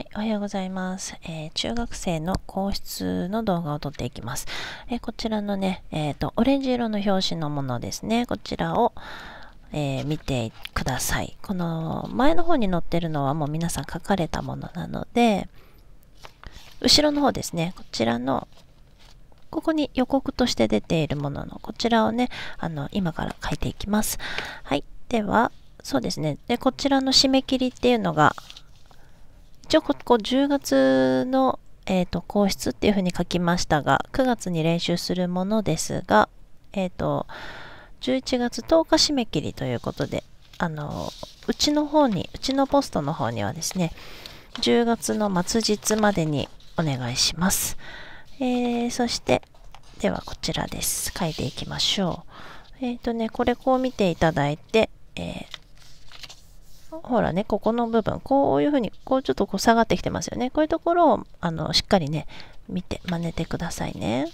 はい、おはようございます。えー中学生の皇室の動画を撮っていきます。えーこちらのね、えっ、と、オレンジ色の表紙のものですね。こちらを、えー見てください。この前の方に載ってるのはもう皆さん書かれたものなので、後ろの方ですね。こちらの、ここに予告として出ているものの、こちらをね、あの、今から書いていきます。はい。では、そうですね。で、こちらの締め切りっていうのが、一応ここ10月の、えー、と皇室っていうふうに書きましたが9月に練習するものですが、えー、と11月10日締め切りということであのうちの方にうちのポストの方にはですね10月の末日までにお願いします、えーそしてではこちらです。書いていきましょう。えっ、とねこれこう見ていただいて、えーほらね、ここの部分、こういうふうに、こうちょっとこう下がってきてますよね。こういうところを、あの、しっかりね、見て、真似てくださいね。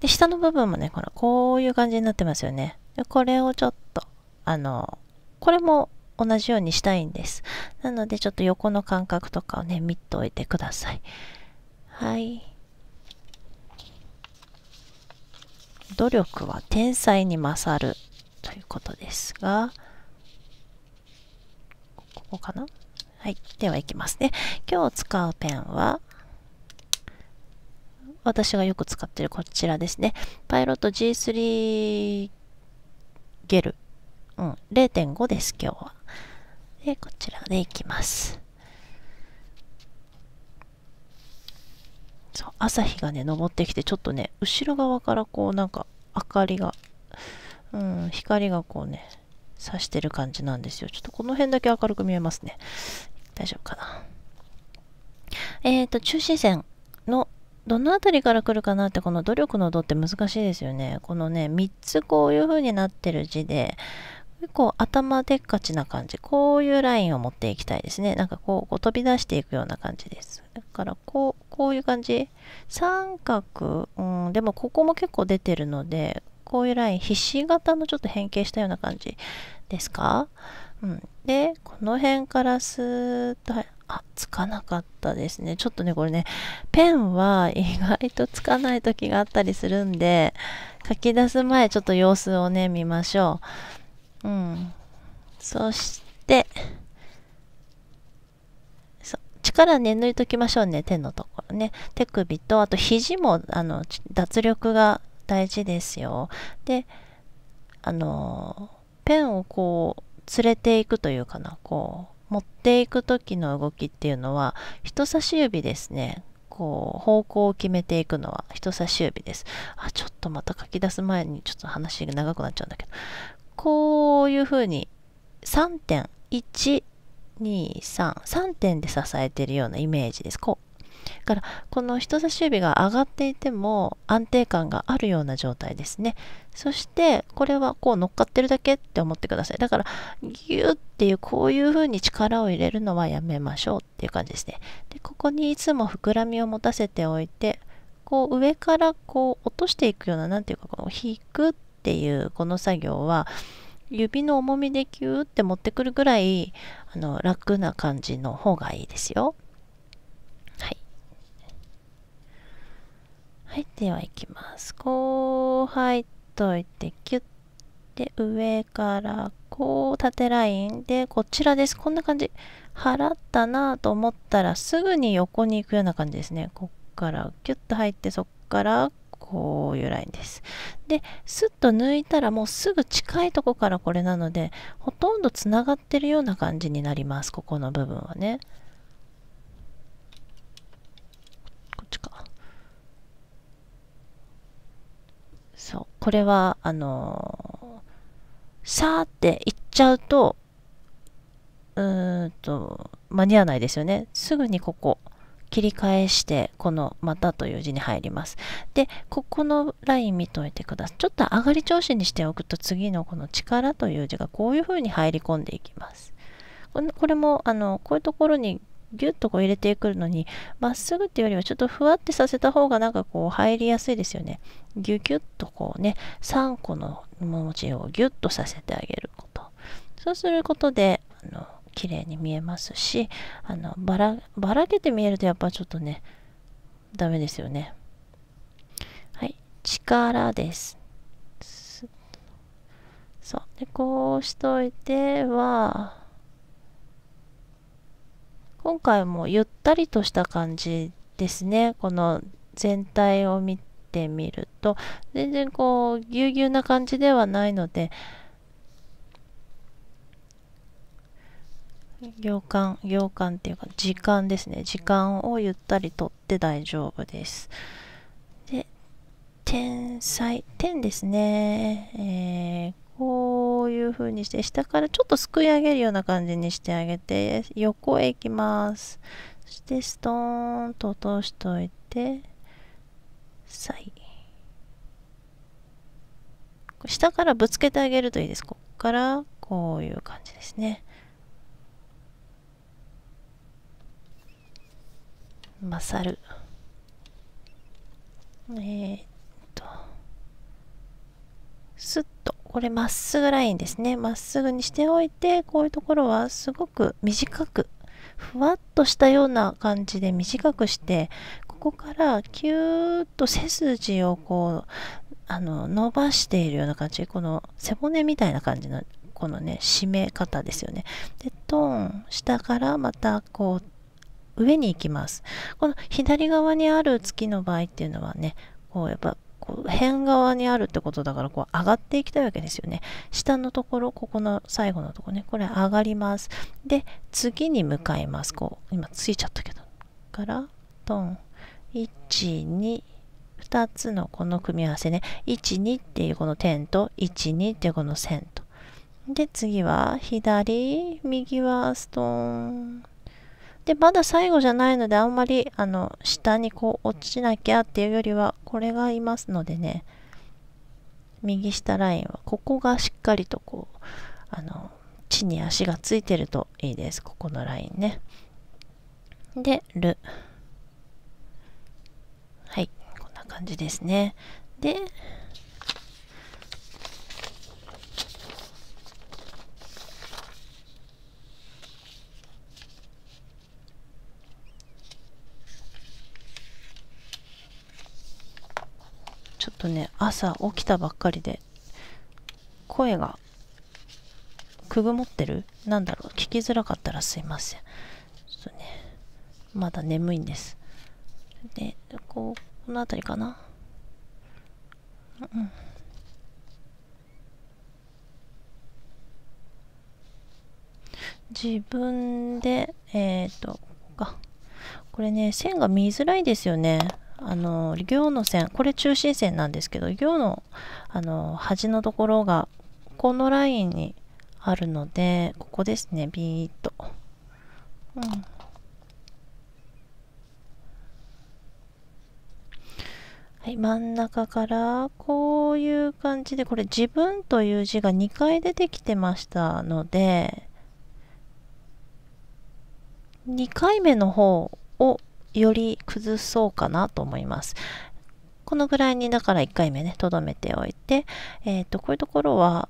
で、下の部分もね、ほら、こういう感じになってますよね。でこれをちょっと、あの、これも同じようにしたいんです。なので、ちょっと横の感覚とかをね、見ておいてください。はい。努力は天才に勝るということですが、ここかな？はい。では、いきますね。今日使うペンは、私がよく使ってるこちらですね。パイロット G3 ゲル。うん。0.5です、今日は。で、こちらでいきます。そう、朝日がね、昇ってきて、ちょっとね、後ろ側からこう、なんか、明かりが、うん、光がこうね、差してる感じなんですよ。ちょっとこの辺だけ明るく見えますね。大丈夫かな。えっ、ー、と、中心線のどの辺りから来るかなって、この努力の度って難しいですよね。このね、3つこういう風になってる字で、結構頭でっかちな感じ。こういうラインを持っていきたいですね。なんかこうこう飛び出していくような感じです。だからこう、こういう感じ。三角、うん、でもここも結構出てるので、こういうライン、ひし形のちょっと変形したような感じですか？うん。で、この辺からスーッと、あ、つかなかったですね。ちょっとね、これね、ペンは意外とつかない時があったりするんで、書き出す前ちょっと様子をね、見ましょう。うん。そして、力ね、抜いときましょうね、手のところね。手首と、あと肘も、あの、脱力が大事ですよ。で、あの、ペンをこう、連れていくというかな、こう、持っていく時の動きっていうのは、人差し指ですね。こう、方向を決めていくのは人差し指です。あ、ちょっとまた書き出す前にちょっと話が長くなっちゃうんだけど、こういうふうに3点、1、2、3、3点で支えてるようなイメージです。こ。から、この人差し指が上がっていても安定感があるような状態ですね。そして、これはこう乗っかってるだけって思ってください。だから、ギュッっていうこういう風に力を入れるのはやめましょうっていう感じですね。で、ここにいつも膨らみを持たせておいて、こう上からこう落としていくような、なんていうか、この引くっていうこの作業は、指の重みでギューって持ってくるぐらいあの楽な感じの方がいいですよ。はい。はい、では行きます。こう入っといて、キュッて上からこう縦ラインでこちらです。こんな感じ。払ったなと思ったらすぐに横に行くような感じですね。こっからキュッと入ってそっからこういうラインです。で、スッと抜いたらもうすぐ近いとこからこれなので、ほとんどつながってるような感じになります。ここの部分はね。こっちか。そう。これは、あのー、さーっていっちゃうと、うーんと、間に合わないですよね。すぐにここ。切り返してこの「また」という字に入ります。でここのライン見といてください。ちょっと上がり調子にしておくと次のこの「力」という字がこういうふうに入り込んでいきます。これもあのこういうところにギュッとこう入れていくのにまっすぐっていうよりはちょっとふわってさせた方がなんかこう入りやすいですよね。ギュギュッとこうね3個の文字をギュッとさせてあげること。そうすることであの綺麗に見えますしあのばらばらけて見えるとやっぱちょっとねダメですよねはい力ですそうでこうしといては今回もゆったりとした感じですねこの全体を見てみると全然こうぎゅうぎゅうな感じではないので行間、行間っていうか時間ですね。時間をゆったりとって大丈夫です。で、天才、点ですね。えー、こういう風にして下からちょっとすくい上げるような感じにしてあげて横へ行きます。そしてストーンと落としといて、さい。下からぶつけてあげるといいです。ここからこういう感じですね。勝るえー、っとスッとこれまっすぐラインですね。まっすぐにしておいてこういうところはすごく短くふわっとしたような感じで短くしてここからキューッと背筋をこうあの伸ばしているような感じ。この背骨みたいな感じのこのね締め方ですよね。でトーン下からまたこう上に行きます。この左側にある月の場合っていうのはね、こうやっぱこう辺側にあるってことだからこう上がっていきたいわけですよね。下のところ、ここの最後のところね、これ上がります。で、次に向かいます。こう、今ついちゃったけど。から、トン。1、2、2つのこの組み合わせね。1、2っていうこの点と、1、2っていうこの線と。で、次は左、右はストーン。で、まだ最後じゃないので、あんまり、あの、下にこう落ちなきゃっていうよりは、これがいますのでね、右下ラインは、ここがしっかりとこう、あの、地に足がついてるといいです。ここのラインね。で、る。はい、こんな感じですね。で、ちょっとね、朝起きたばっかりで、声がくぐもってる？なんだろう？聞きづらかったらすいません。ちょっとね、まだ眠いんです。で、こう、この辺りかな？うん。自分で、えっ、ー、と、これね、線が見づらいですよね。あの行の線これ中心線なんですけど行のあの端のところがこのラインにあるのでここですねビーッと、うん、はい真ん中からこういう感じでこれ自分という字が2回出てきてましたので2回目の方をより崩そうかなと思います。このぐらいにだから1回目ね、とどめておいて、えっ、と、こういうところは、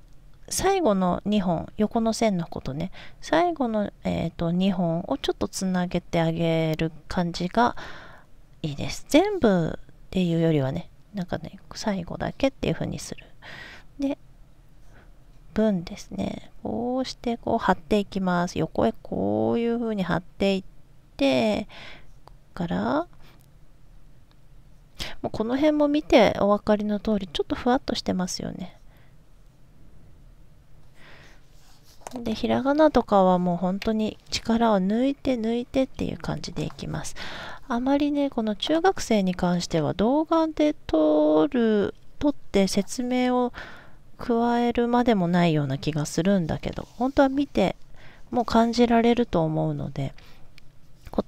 最後の2本、横の線のことね、最後の、えーと、2本をちょっとつなげてあげる感じがいいです。全部っていうよりはね、なんかね、最後だけっていう風にする。で、分ですね。こうしてこう貼っていきます。横へこういう風に貼っていって、から。もうこの辺も見てお分かりの通りちょっとふわっとしてますよね。でひらがなとかはもう本当に力を抜いて抜いてっていう感じでいきます。あまりねこの中学生に関しては動画で撮る撮って説明を加えるまでもないような気がするんだけど本当は見てもう感じられると思うので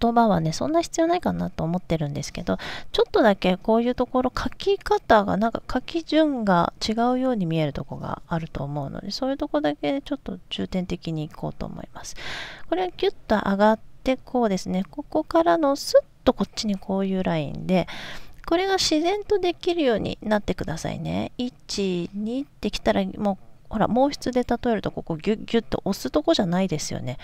言葉はね、そんな必要ないかなと思ってるんですけど、ちょっとだけこういうところ書き方が、なんか書き順が違うように見えるとこがあると思うので、そういうとこだけちょっと重点的にいこうと思います。これはギュッと上がってこうですね、ここからのスッとこっちにこういうラインで、これが自然とできるようになってくださいね。1、2ってきたらもうほら、毛筆で例えるとここギュッギュッと押すとこじゃないですよね。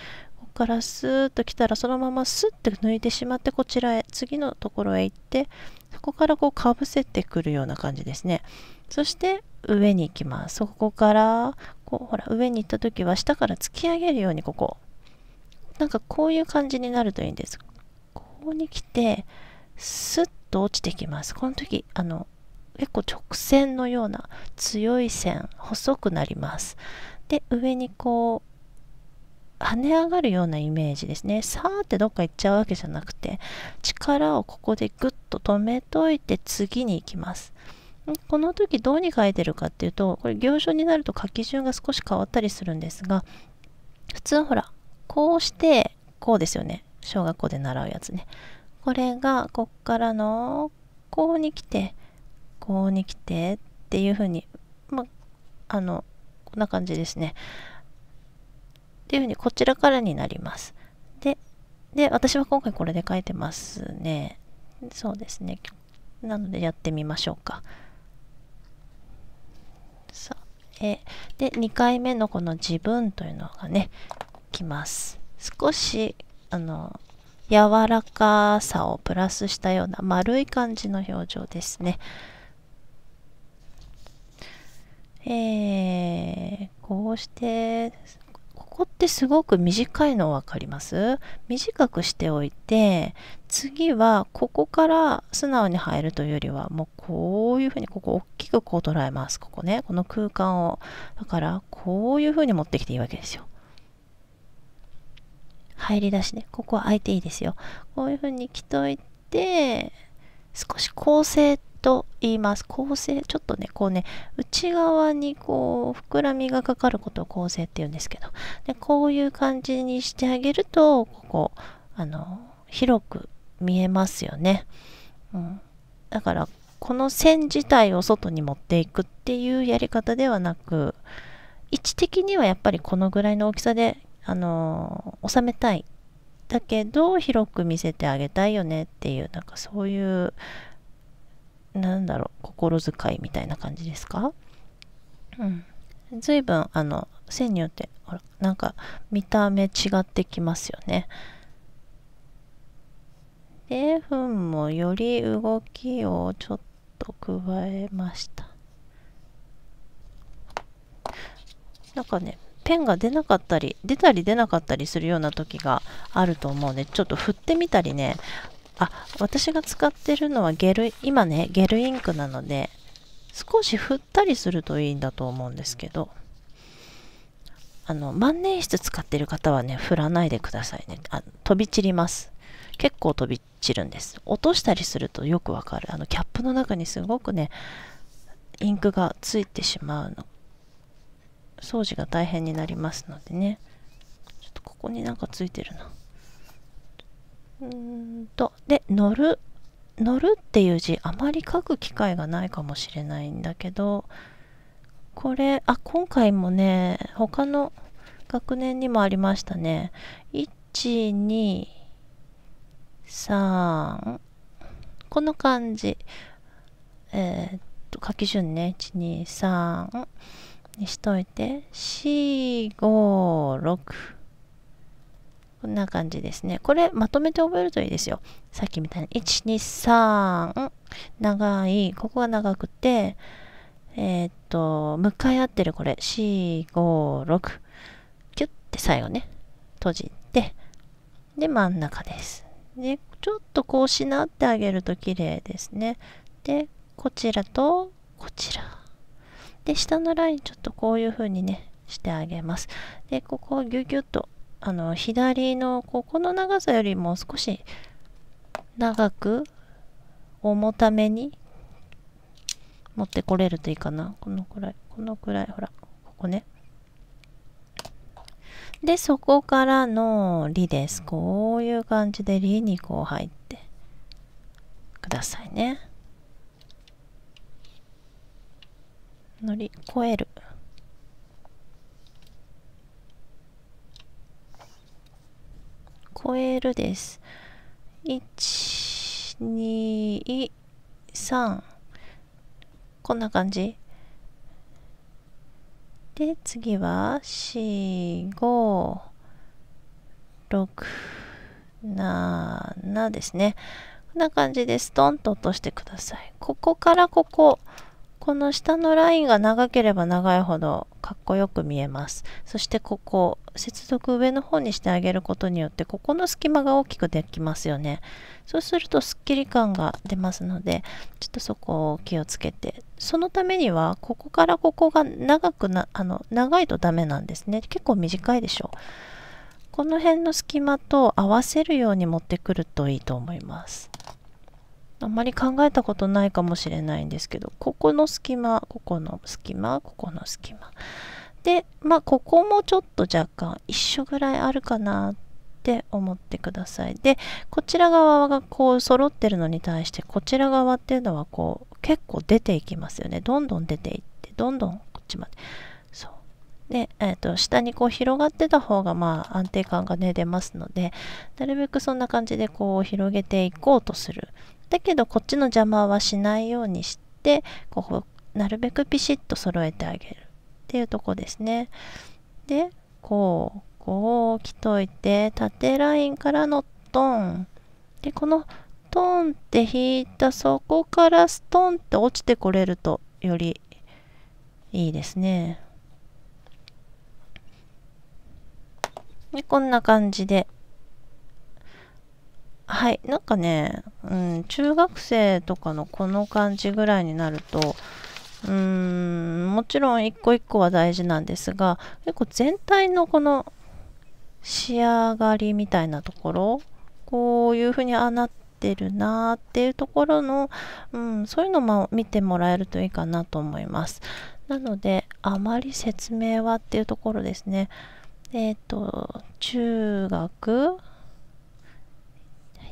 こからスーッと来たらそのままスッて抜いてしまってこちらへ次のところへ行ってそこからこうかぶせてくるような感じですね。そして上に行きます。そこからこうほら上に行った時は下から突き上げるようにここ。なんかこういう感じになるといいんです。ここに来てスッと落ちてきます。この時あの結構直線のような強い線細くなります。で上にこう跳ね上がるようなイメージですね。さーってどっか行っちゃうわけじゃなくて力をここでグッと止めといて次に行きます。この時どうに書いてるかっていうとこれ行書になると書き順が少し変わったりするんですが普通はほらこうしてこうですよね。小学校で習うやつね。これがこっからのこうに来てこうに来てっていう風にまあのこんな感じですね。っていう風にこちらからになります。でで私は今回これで書いてますね。そうですね。なのでやってみましょうか。さあえで2回目のこの自分というのがねきます。少しあの柔らかさをプラスしたような丸い感じの表情ですね。えー、こうしてここってすごく短いの分かります？短くしておいて次はここから素直に入るというよりはもうこういうふうにここ大きくこう捉えます。ここねこの空間を。だからこういうふうに持ってきていいわけですよ。入り出しね、ここは空いていいですよ。こういう風に着といて、少し構成と言います。構成、ちょっとね、こうね、内側にこう、膨らみがかかることを構成って言うんですけど、でこういう感じにしてあげると、ここ、あの、広く見えますよね。うん。だから、この線自体を外に持っていくっていうやり方ではなく、位置的にはやっぱりこのぐらいの大きさであの収めたいだけど広く見せてあげたいよねっていうなんかそういうなんだろう心遣いみたいな感じですか？うん。随分あの線によってほらなんか見た目違ってきますよね。で分もより動きをちょっと加えました。なんかねペンが出なかったり、出たり出なかったりするような時があると思うので、ちょっと振ってみたりね、あ、私が使ってるのはゲル、今ね、ゲルインクなので、少し振ったりするといいんだと思うんですけど、あの、万年筆使ってる方はね、振らないでくださいね。あ飛び散ります。結構飛び散るんです。落としたりするとよくわかる。あの、キャップの中にすごくね、インクがついてしまうの掃除が大変になりますのでねちょっとここになんかついてるなうんと。で乗る乗るっていう字あまり書く機会がないかもしれないんだけどこれあ今回もね他の学年にもありましたね。123この漢字えー、っと書き順ね。123にしといて、4、5、6。こんな感じですね。これまとめて覚えるといいですよ。さっきみたいに、1、2、3、長い、ここが長くて、えー、っと、向かい合ってるこれ、4、5、6。キュッて最後ね、閉じて、で、真ん中です。で、ちょっとこうしなってあげると綺麗ですね。で、こちらとこちら。で、下のラインちょっとこういう風にね、してあげます。で、ここをギュギュッと、あの、左のここの長さよりも少し長く、重ために持ってこれるといいかな。このくらい、このくらい、ほら、ここね。で、そこからのりです。こういう感じでりにこう入ってくださいね。乗り越える超えるです123こんな感じで次は45 6、7ですね。こんな感じでストンと落としてください。ここからここ、この下のラインが長ければ長いほどかっこよく見えます。そしてここ、接続上の方にしてあげることによって、ここの隙間が大きくできますよね。そうするとスッキリ感が出ますので、ちょっとそこを気をつけて。そのためには、ここからここが長くな、あの、長いとダメなんですね。結構短いでしょう。この辺の隙間と合わせるように持ってくるといいと思います。あんまり考えたことないかもしれないんですけど、ここの隙間、ここの隙間、ここの隙間。で、まあ、ここもちょっと若干一緒ぐらいあるかなって思ってください。で、こちら側がこう揃ってるのに対して、こちら側っていうのはこう結構出ていきますよね。どんどん出ていって、どんどんこっちまで。そう。で、えーと、下にこう広がってた方がまあ安定感がね出ますのでなるべくそんな感じでこう広げていこうとするだけどこっちの邪魔はしないようにしてこうなるべくピシッと揃えてあげるていうとこですね。でこうこう来といて縦ラインからのトン。でこのトンって引いたそこからストンって落ちてこれるとよりいいですね。でこんな感じで。はい、なんかね、うん、中学生とかのこの感じぐらいになると、うーん、もちろん一個一個は大事なんですが、結構全体のこの仕上がりみたいなところ、こういうふうにあなってるなーっていうところの、うん、そういうのも見てもらえるといいかなと思います。なので、あまり説明はっていうところですね。えっ、ー、と、中学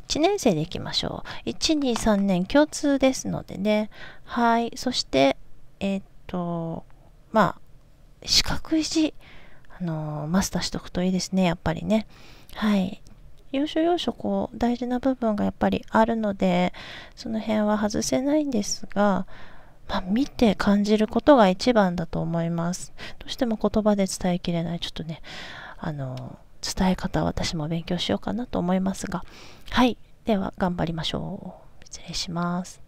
1年生でいきましょう。1、2、3年共通ですのでね。はい。そして、えっ、と、まあ、資格維持、あのー、マスターしとくといいですね。やっぱりね。はい。要所要所こう大事な部分がやっぱりあるのでその辺は外せないんですが、まあ、見て感じることが一番だと思いますどうしても言葉で伝えきれないちょっとねあの伝え方私も勉強しようかなと思いますがはいでは頑張りましょう失礼します